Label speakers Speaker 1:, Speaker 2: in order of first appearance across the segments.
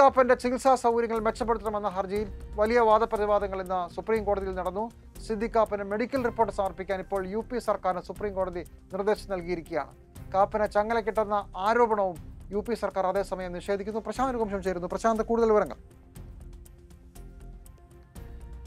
Speaker 1: കാപ്പന്റെ ചികിത്സാ സൗകര്യങ്ങൾ മെച്ചപ്പെടുത്തണമെന്ന ഹർജിയിൽ വലിയ വാദപ്രതിവാദങ്ങൾ ഇന്ന് സുപ്രീം കോടതിയിൽ നടന്നു. സിദ്ദിഖ് കാപ്പന് മെഡിക്കൽ റിപ്പോർട്ട് സമർപ്പിക്കാൻ ഇപ്പോൾ യു പി സർക്കാരിന് സുപ്രീം കോടതി നിർദ്ദേശം നൽകിയിരിക്കുകയാണ്. കാപ്പനെ ചങ്ങല കിട്ടുന്ന ആരോപണവും യു പി സർക്കാർ അതേസമയം നിഷേധിക്കുന്നു. പ്രശാന്ത് കുംശം ചേരുന്നു. പ്രശാന്ത് കൂടുതൽ വിവരങ്ങൾ?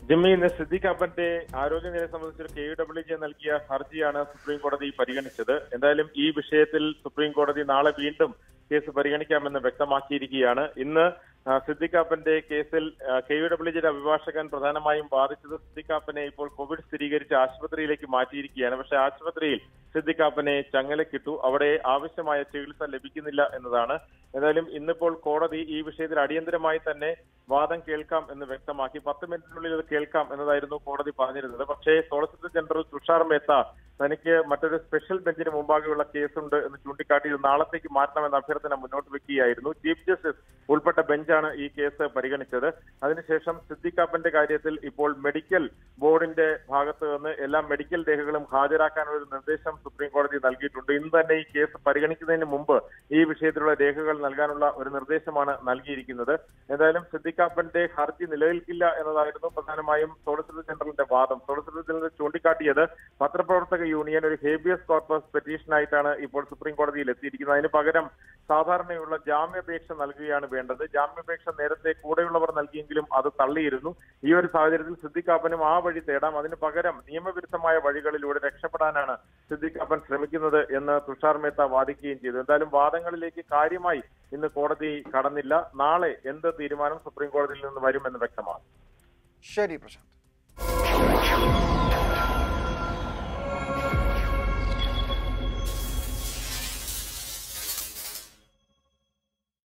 Speaker 2: ജിമ്മി ഇന്ന് സിദ്ദിഖ് അപ്പന്റെ ആരോഗ്യനില സംബന്ധിച്ച് കെ യു ഡബ്ല്യു ജെ നൽകിയ ഹർജിയാണ് സുപ്രീം കോടതി പരിഗണിച്ചത്. എന്തായാലും ഈ വിഷയത്തിൽ സുപ്രീം കോടതി നാളെ വീണ്ടും കേസ് പരിഗണിക്കാമെന്ന് വ്യക്തമാക്കിയിരിക്കുകയാണ്. ഇന്ന് ആ, സിദ്ദിഖ് അപ്പന്റെ കേസിൽ കെ യു ഡബ്ല്യുജിയുടെ അഭിഭാഷകൻ പ്രധാനമായും ബാധിച്ചത് സിദ്ദിഖാപ്പനെ ഇപ്പോൾ കോവിഡ് സ്ഥിരീകരിച്ച് ആശുപത്രിയിലേക്ക് മാറ്റിയിരിക്കുകയാണ്. പക്ഷേ ആശുപത്രിയിൽ സിദ്ദിഖാപ്പനെ ചങ്ങലക്കിട്ടു. അവിടെ ആവശ്യമായ ചികിത്സ ലഭിക്കുന്നില്ല എന്നതാണ്. ഏതായാലും ഇന്നിപ്പോൾ കോടതി ഈ വിഷയത്തിൽ അടിയന്തരമായി തന്നെ വാദം കേൾക്കാം എന്ന് വ്യക്തമാക്കി. പത്ത് മിനിറ്റിനുള്ളിൽ ഇത് കേൾക്കാം എന്നതായിരുന്നു കോടതി പറഞ്ഞിരുന്നത്. പക്ഷേ സോളിസിറ്റർ ജനറൽ തുഷാർ മേത്ത തനിക്ക് മറ്റൊരു സ്പെഷ്യൽ ബെഞ്ചിന് മുമ്പാകെയുള്ള കേസുണ്ട് എന്ന് ചൂണ്ടിക്കാട്ടി ഇത് നാളത്തേക്ക് മാറ്റണമെന്ന അഭ്യർത്ഥന മുന്നോട്ട് വെക്കുകയായിരുന്നു. ചീഫ് ജസ്റ്റിസ് ഉൾപ്പെട്ട ബെഞ്ചാണ് ഈ കേസ് പരിഗണിച്ചത്. അതിനുശേഷം സിദ്ദിഖാപ്പന്റെ കാര്യത്തിൽ ഇപ്പോൾ മെഡിക്കൽ ബോർഡിന്റെ ഭാഗത്ത് നിന്ന് എല്ലാ മെഡിക്കൽ രേഖകളും ഹാജരാക്കാനുള്ള നിർദ്ദേശം സുപ്രീം കോടതി നൽകിയിട്ടുണ്ട്. ഇന്ന് തന്നെ ഈ കേസ് പരിഗണിക്കുന്നതിന് മുമ്പ് ഈ വിഷയത്തിലുള്ള രേഖകൾ നൽകാനുള്ള ഒരു നിർദ്ദേശമാണ് നൽകിയിരിക്കുന്നത്. എന്തായാലും സിദ്ദിഖാപ്പന്റെ ഹർജി നിലനിൽക്കില്ല എന്നതായിരുന്നു പ്രധാനമായും സോളിസിറ്റർ ജനറലിന്റെ വാദം. സോളിസിറ്റർ ജനറൽ ചൂണ്ടിക്കാട്ടിയത് പത്രപ്രവർത്തക യൂണിയൻ ഒരു ഹേബിയസ് കോർപ്പസ് പെറ്റീഷനായിട്ടാണ് ഇപ്പോൾ സുപ്രീം കോടതിയിൽ എത്തിയിരിക്കുന്നത്. അതിന് പകരം സാധാരണയുള്ള ജാമ്യാപേക്ഷ നൽകുകയാണ് വേണ്ടത്. ജാമ്യാപേക്ഷ നേരത്തെ കൂടെയുള്ളവർ നൽകിയെങ്കിലും അത് തള്ളിയിരുന്നു. ഈ ഒരു സാഹചര്യത്തിൽ സിദ്ദിഖാപ്പനും ആ വഴി തേടാം. അതിന് പകരം നിയമവിരുദ്ധമായ വഴികളിലൂടെ രക്ഷപ്പെടാനാണ് സിദ്ദിഖാപ്പൻ ശ്രമിക്കുന്നത് എന്ന് തുഷാർ മേത്ത വാദിക്കുകയും ചെയ്തു. എന്തായാലും വാദങ്ങളിലേക്ക് കാര്യമായി ഇന്ന് കോടതി കടന്നില്ല. നാളെ എന്ത് തീരുമാനം സുപ്രീം കോടതിയിൽ നിന്ന് വരുമെന്ന് വ്യക്തമാണ്.
Speaker 1: ശരി പ്രശാന്ത്.